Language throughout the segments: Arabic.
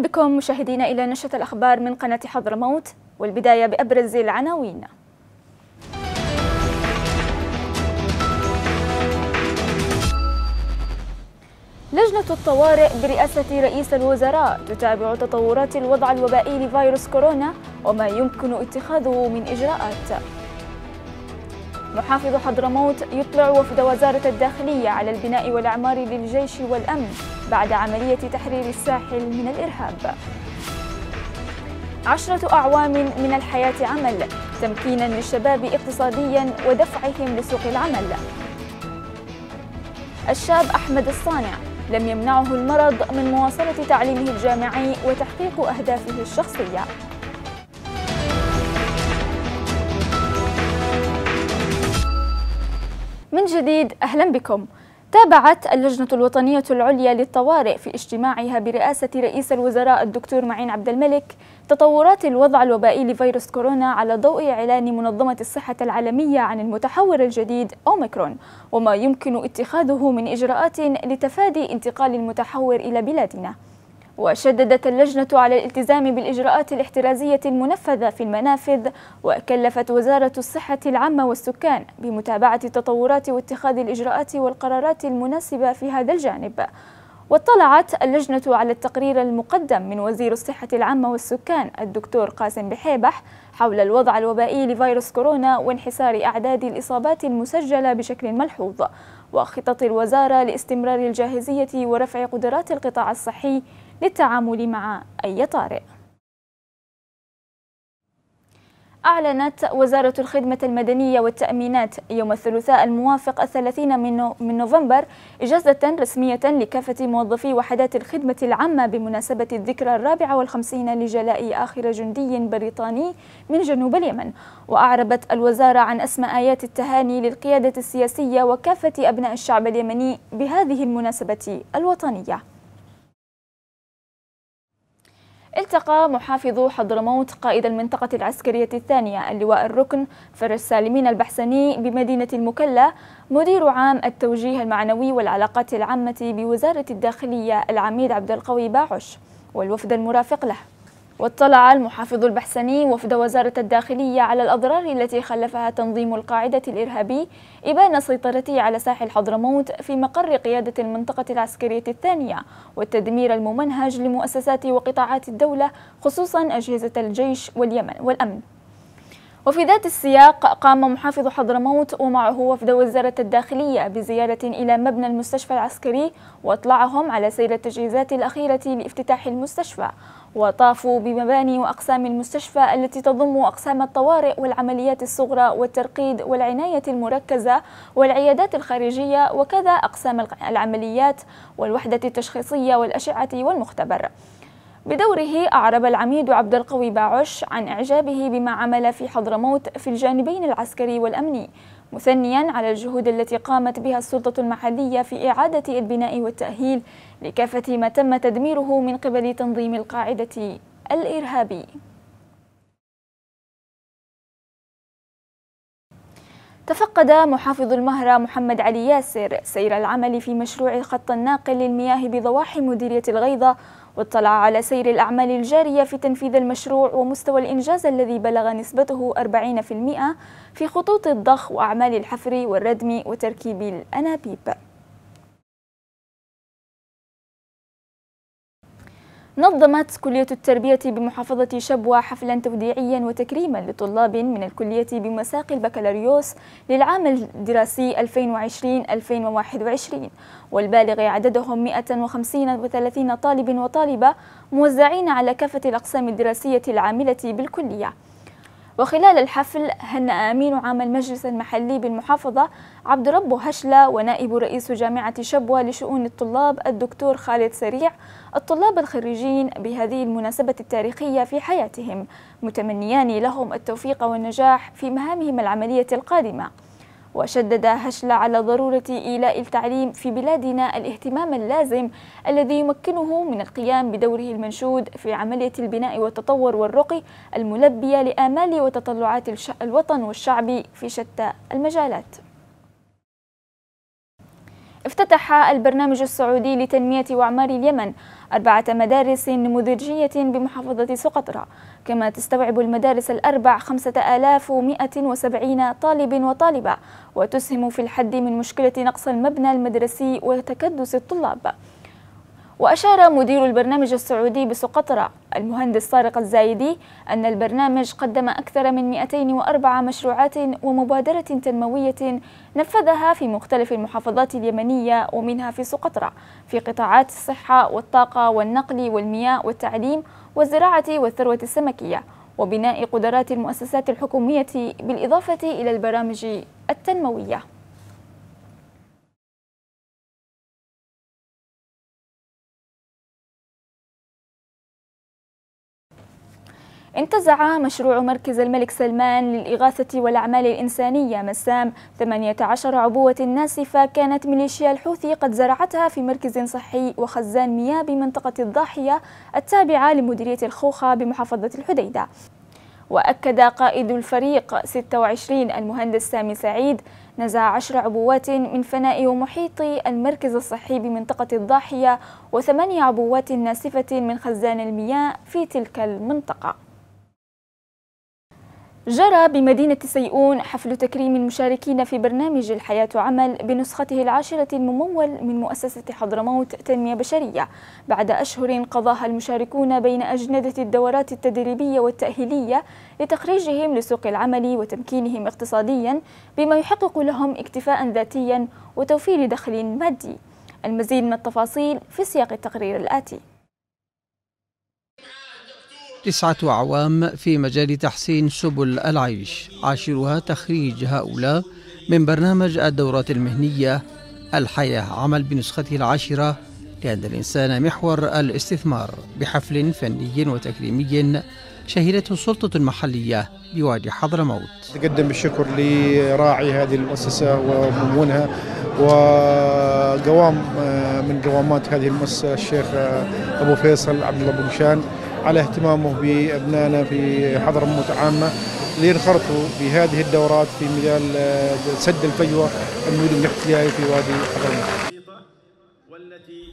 أهلا بكم مشاهدينا إلى نشرة الأخبار من قناة حضرموت والبداية بأبرز العناوين. لجنة الطوارئ برئاسة رئيس الوزراء تتابع تطورات الوضع الوبائي لفيروس كورونا وما يمكن اتخاذه من إجراءات. محافظ حضرموت يطلع وفد وزارة الداخلية على البناء والإعمار للجيش والأمن بعد عملية تحرير الساحل من الإرهاب. عشرة أعوام من الحياة عمل تمكينا للشباب اقتصاديا ودفعهم لسوق العمل. الشاب أحمد الصانع لم يمنعه المرض من مواصلة تعليمه الجامعي وتحقيق أهدافه الشخصية. من جديد أهلا بكم. تابعت اللجنة الوطنية العليا للطوارئ في اجتماعها برئاسة رئيس الوزراء الدكتور معين عبد الملك تطورات الوضع الوبائي لفيروس كورونا على ضوء إعلان منظمة الصحة العالمية عن المتحور الجديد أوميكرون وما يمكن اتخاذه من إجراءات لتفادي انتقال المتحور إلى بلادنا. وشددت اللجنة على الالتزام بالإجراءات الاحترازية المنفذة في المنافذ وكلفت وزارة الصحة العامة والسكان بمتابعة التطورات واتخاذ الإجراءات والقرارات المناسبة في هذا الجانب. واطلعت اللجنة على التقرير المقدم من وزير الصحة العامة والسكان الدكتور قاسم بحيبح حول الوضع الوبائي لفيروس كورونا وانحسار أعداد الإصابات المسجلة بشكل ملحوظ وخطط الوزارة لاستمرار الجاهزية ورفع قدرات القطاع الصحي للتعامل مع أي طارئ. أعلنت وزارة الخدمة المدنية والتأمينات يوم الثلاثاء الموافق الثلاثين من نوفمبر إجازة رسمية لكافة موظفي وحدات الخدمة العامة بمناسبة الذكرى الرابعة والخمسين لجلاء آخر جندي بريطاني من جنوب اليمن. وأعربت الوزارة عن أسماء آيات التهاني للقيادة السياسية وكافة أبناء الشعب اليمني بهذه المناسبة الوطنية. التقى محافظ حضرموت قائد المنطقة العسكرية الثانية اللواء الركن فرس سالمين البحسني بمدينة المكلا مدير عام التوجيه المعنوي والعلاقات العامة بوزارة الداخلية العميد عبد القوي باعش والوفد المرافق له. واطلع المحافظ البحسني وفد وزارة الداخلية على الأضرار التي خلفها تنظيم القاعدة الإرهابي إبان سيطرته على ساحل حضرموت في مقر قيادة المنطقة العسكرية الثانية والتدمير الممنهج لمؤسسات وقطاعات الدولة خصوصا أجهزة الجيش واليمن والأمن. وفي ذات السياق قام محافظ حضرموت ومعه وفد وزارة الداخلية بزيارة إلى مبنى المستشفى العسكري وأطلعهم على سير التجهيزات الأخيرة لافتتاح المستشفى. وطافوا بمباني وأقسام المستشفى التي تضم أقسام الطوارئ والعمليات الصغرى والترقيد والعناية المركزة والعيادات الخارجية وكذا أقسام العمليات والوحدة التشخيصية والأشعة والمختبر. بدوره أعرب العميد عبد القوي باعش عن إعجابه بما عمل في حضرموت في الجانبين العسكري والأمني. مثنيا على الجهود التي قامت بها السلطة المحلية في إعادة البناء والتأهيل لكافة ما تم تدميره من قبل تنظيم القاعدة الإرهابي. تفقد محافظ المهرة محمد علي ياسر سير العمل في مشروع خط الناقل للمياه بضواحي مديرية الغيضة واطلع على سير الأعمال الجارية في تنفيذ المشروع ومستوى الإنجاز الذي بلغ نسبته 40% في خطوط الضخ وأعمال الحفر والردم وتركيب الأنابيب. نظمت كلية التربية بمحافظة شبوة حفلا توديعيا وتكريما لطلاب من الكلية بمساق البكالوريوس للعام الدراسي 2020-2021 والبالغ عددهم 135 طالب وطالبة موزعين على كافة الأقسام الدراسية العاملة بالكلية. وخلال الحفل هنأ أمين عام المجلس المحلي بالمحافظة عبد رب هشلة ونائب رئيس جامعة شبوة لشؤون الطلاب الدكتور خالد سريع الطلاب الخريجين بهذه المناسبة التاريخية في حياتهم متمنيان لهم التوفيق والنجاح في مهامهم العملية القادمة. وشدد هشل على ضرورة إيلاء التعليم في بلادنا الاهتمام اللازم الذي يمكنه من القيام بدوره المنشود في عملية البناء والتطور والرقي الملبية لآمال وتطلعات الوطن والشعب في شتى المجالات. افتتح البرنامج السعودي لتنمية وأعمار اليمن أربعة مدارس نموذجية بمحافظة سقطرى كما تستوعب المدارس الأربع خمسة آلاف ومائة وسبعين طالب وطالبة وتسهم في الحد من مشكلة نقص المبنى المدرسي وتكدس الطلاب. وأشار مدير البرنامج السعودي بسقطرى المهندس طارق الزايدي أن البرنامج قدم أكثر من 204 مشروعات ومبادرة تنموية نفذها في مختلف المحافظات اليمنية ومنها في سقطرى في قطاعات الصحة والطاقة والنقل والمياه والتعليم والزراعة والثروة السمكية وبناء قدرات المؤسسات الحكومية بالإضافة إلى البرامج التنموية. انتزع مشروع مركز الملك سلمان للإغاثة والأعمال الإنسانية مسام 18 عبوة ناسفة كانت ميليشيا الحوثي قد زرعتها في مركز صحي وخزان مياه بمنطقة الضاحية التابعة لمديرية الخوخة بمحافظة الحديدة. وأكد قائد الفريق 26 المهندس سامي سعيد نزع عشر عبوات من فناء ومحيط المركز الصحي بمنطقة الضاحية وثمانية عبوات ناسفة من خزان المياه في تلك المنطقة. جرى بمدينة سيئون حفل تكريم المشاركين في برنامج الحياة عمل بنسخته العاشرة الممول من مؤسسة حضرموت تنمية بشرية. بعد أشهر قضاها المشاركون بين أجندة الدورات التدريبية والتأهيلية لتخريجهم لسوق العمل وتمكينهم اقتصاديا بما يحقق لهم اكتفاء ذاتيا وتوفير دخل مادي. المزيد من التفاصيل في سياق التقرير الآتي. تسعة أعوام في مجال تحسين سبل العيش. عاشرها تخريج هؤلاء من برنامج الدورات المهنية الحياة. عمل بنسخته العاشرة لأن الإنسان محور الاستثمار بحفل فني وتكريمي شهدته السلطة المحلية بوادي حضرموت. تقدم بالشكر لراعي هذه المؤسسة وممونها وقوام من قوامات هذه المؤسسة الشيخ أبو فيصل عبد الله بن على اهتمامه بأبنائنا في حضرموت عامة لينخرطوا بهذه الدورات في مجال سد الفجوة الاحتيائي في وادي حضرموت.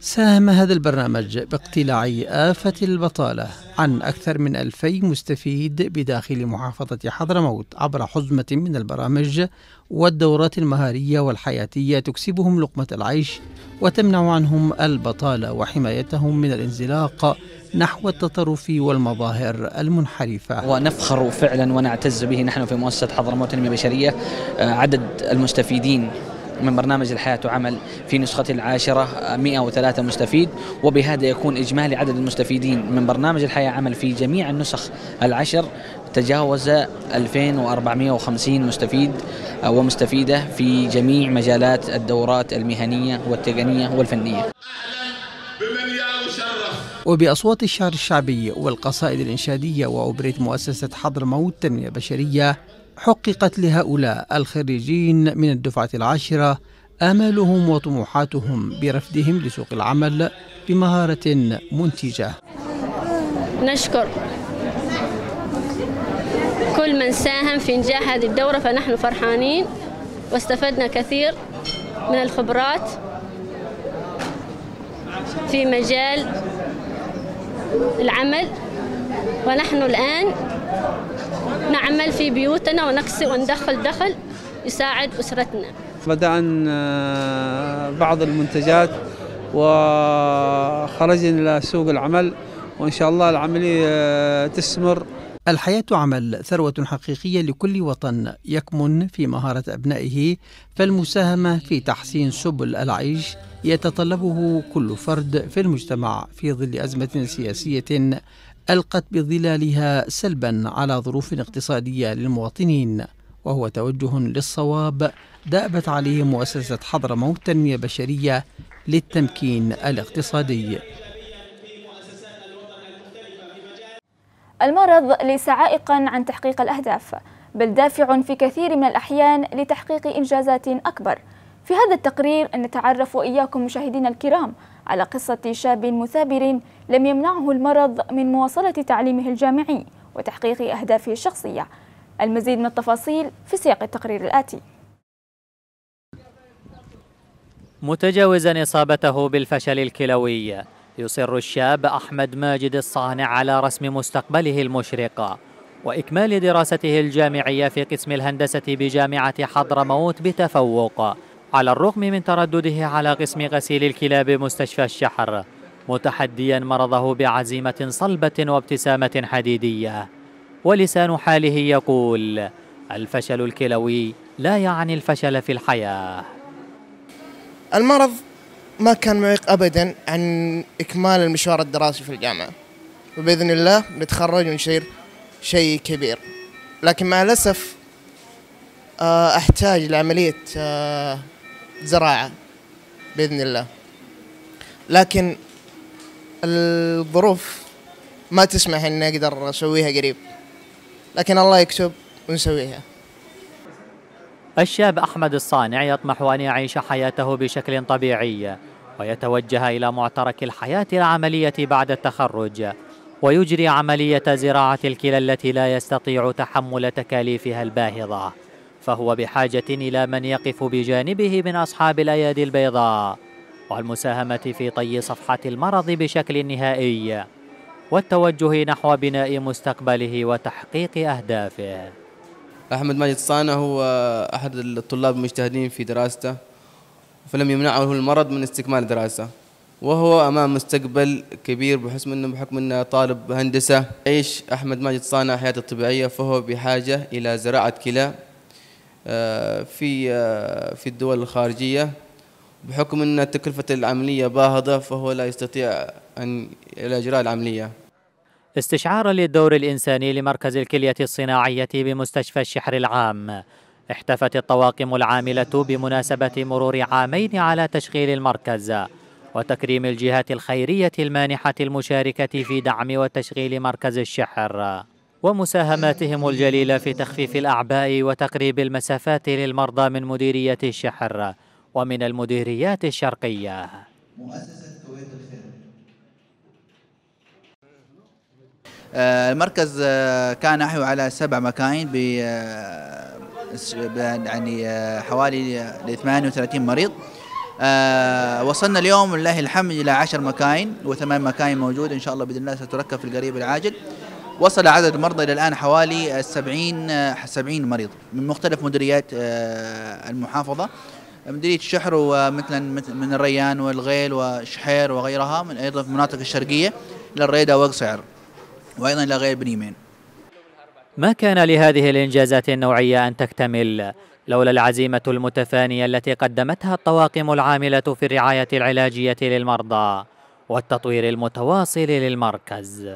ساهم هذا البرنامج باقتلاع آفة البطالة عن أكثر من ألفي مستفيد بداخل محافظة حضرموت عبر حزمة من البرامج والدورات المهارية والحياتية تكسبهم لقمة العيش وتمنع عنهم البطالة وحمايتهم من الانزلاق نحو التطرف والمظاهر المنحرفة. ونفخر فعلا ونعتز به. نحن في مؤسسة حضرموت البشرية آه، عدد المستفيدين من برنامج الحياة عمل في نسخة العاشرة 103 مستفيد وبهذا يكون إجمالي عدد المستفيدين من برنامج الحياة عمل في جميع النسخ العشر. تجاوز 2450 مستفيد ومستفيدة في جميع مجالات الدورات المهنية والتقنية والفنية. وبأصوات الشعر الشعبي والقصائد الإنشادية وأوبريت مؤسسة حضرموت تنمية بشرية حققت لهؤلاء الخريجين من الدفعة العاشرة آمالهم وطموحاتهم برفدهم لسوق العمل بمهارة منتجة. نشكر كل من ساهم في إنجاح هذه الدورة فنحن فرحانين واستفدنا كثير من الخبرات في مجال العمل ونحن الآن نعمل في بيوتنا ونكسب وندخل دخل يساعد أسرتنا. بدأنا آه، بعض المنتجات وخرجنا إلى سوق العمل وإن شاء الله العملية آه، تستمر. الحياة عمل ثروة حقيقية لكل وطن يكمن في مهارة أبنائه فالمساهمة في تحسين سبل العيش يتطلبه كل فرد في المجتمع في ظل أزمة سياسية ألقت بظلالها سلبا على ظروف اقتصادية للمواطنين وهو توجه للصواب. دأبت عليه مؤسسة حضرموت تنمية بشرية للتمكين الاقتصادي. المرض ليس عائقا عن تحقيق الأهداف بل دافع في كثير من الأحيان لتحقيق إنجازات أكبر. في هذا التقرير نتعرف وإياكم مشاهدينا الكرام على قصة شاب مثابر لم يمنعه المرض من مواصلة تعليمه الجامعي وتحقيق أهدافه الشخصية المزيد من التفاصيل في سياق التقرير الآتي. متجاوزا إصابته بالفشل الكلوي يصر الشاب أحمد ماجد الصانع على رسم مستقبله المشرق وإكمال دراسته الجامعية في قسم الهندسة بجامعة حضرموت بتفوق. على الرغم من تردده على قسم غسيل الكلى بمستشفى الشحر متحديا مرضه بعزيمة صلبة وابتسامة حديدية. ولسان حاله يقول الفشل الكلوي لا يعني الفشل في الحياة. المرض ما كان معيق ابدا عن إكمال المشوار الدراسي في الجامعة. وبإذن الله نتخرج ونصير شيء كبير. لكن مع الأسف آه، أحتاج زراعة بإذن الله. لكن الظروف ما تسمح اني أقدر اسويها قريب. لكن الله يكتب ونسويها. الشاب أحمد الصانع يطمح أن يعيش حياته بشكل طبيعي ويتوجه إلى معترك الحياة العملية بعد التخرج ويجري عملية زراعة الكلى التي لا يستطيع تحمل تكاليفها الباهظة. فهو بحاجة إلى من يقف بجانبه من أصحاب الأيادي البيضاء والمساهمة في طي صفحة المرض بشكل نهائي والتوجه نحو بناء مستقبله وتحقيق أهدافه. أحمد ماجد صانع هو أحد الطلاب المجتهدين في دراسته فلم يمنعه المرض من استكمال دراسة وهو أمام مستقبل كبير بحكم أنه بحكم أنه طالب هندسة. يعيش أحمد ماجد صانع حياته الطبيعية فهو بحاجة إلى زراعة كلى في آه، في الدول الخارجية. بحكم أن تكلفة العملية باهظة فهو لا يستطيع أن إجراء العملية. استشعارا للدور الإنساني لمركز الكلية الصناعية بمستشفى الشحر العام. احتفت الطواقم العاملة بمناسبة مرور عامين على تشغيل المركز وتكريم الجهات الخيرية المانحة المشاركة في دعم وتشغيل مركز الشحر. ومساهماتهم الجليلة في تخفيف الأعباء وتقريب المسافات للمرضى من مديرية الشحر ومن المديريات الشرقية. آه، المركز آه، كان يحوي على سبع مكاين ب يعني آه، حوالي ل 38 مريض. وصلنا اليوم لله الحمد إلى 10 مكاين وثمان مكاين موجوده إن شاء الله بإذن الله ستركب في القريب العاجل. وصل عدد المرضى إلى الآن حوالي 70 70 مريض من مختلف مديريات المحافظة. مديرية الشحر ومثلا من الريان والغيل والشحير وغيرها من أيضا في المناطق الشرقية إلى الريدة وقصعر وأيضا إلى غير بنيمين ما كان لهذه الإنجازات النوعية أن تكتمل؟ لولا العزيمة المتفانية التي قدمتها الطواقم العاملة في الرعاية العلاجية للمرضى والتطوير المتواصل للمركز.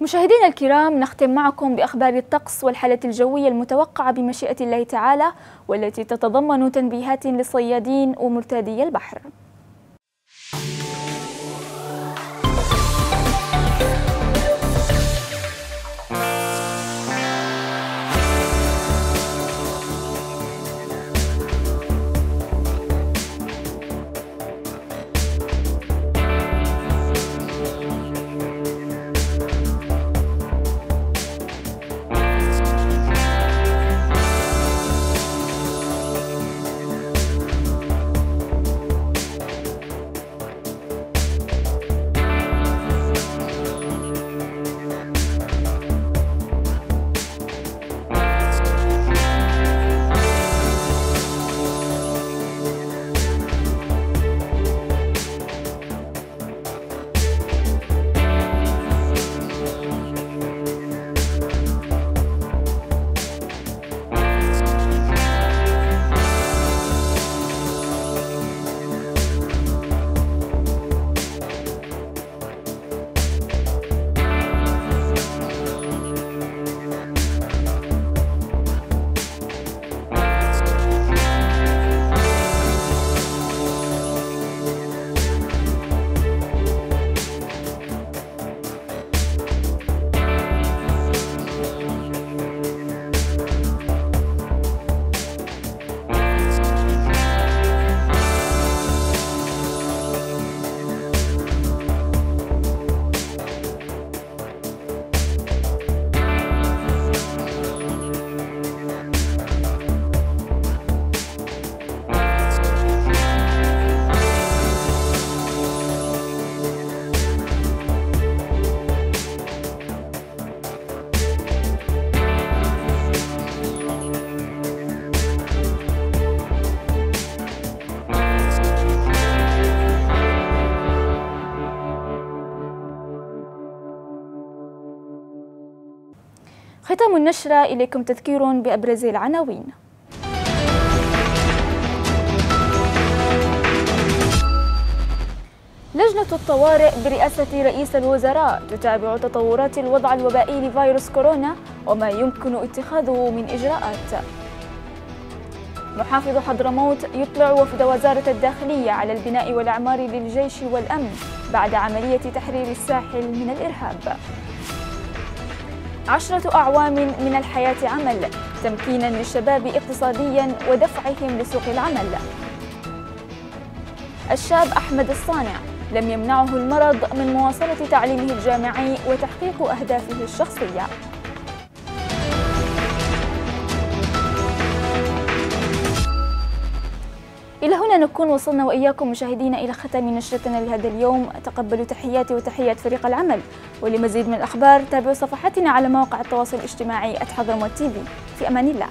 مشاهدينا الكرام نختم معكم بأخبار الطقس والحالة الجوية المتوقعة بمشيئة الله تعالى والتي تتضمن تنبيهات للصيادين ومرتادي البحر. ختام النشرة إليكم تذكير بأبرز العناوين لجنة الطوارئ برئاسة رئيس الوزراء تتابع تطورات الوضع الوبائي لفيروس كورونا وما يمكن اتخاذه من إجراءات. محافظ حضرموت يطلع وفد وزارة الداخلية على البناء والأعمار للجيش والأمن بعد عملية تحرير الساحل من الإرهاب. عشرة أعوام من الحياة عمل تمكينا للشباب اقتصاديا ودفعهم لسوق العمل. الشاب أحمد الصانع لم يمنعه المرض من مواصلة تعليمه الجامعي وتحقيق أهدافه الشخصية. إلى هنا نكون وصلنا وإياكم مشاهدينا إلى ختام نشرتنا لهذا اليوم. تقبلوا تحياتي وتحيات فريق العمل. ولمزيد من الأخبار تابعوا صفحاتنا على مواقع التواصل الاجتماعي حضرموت تي في أمان الله.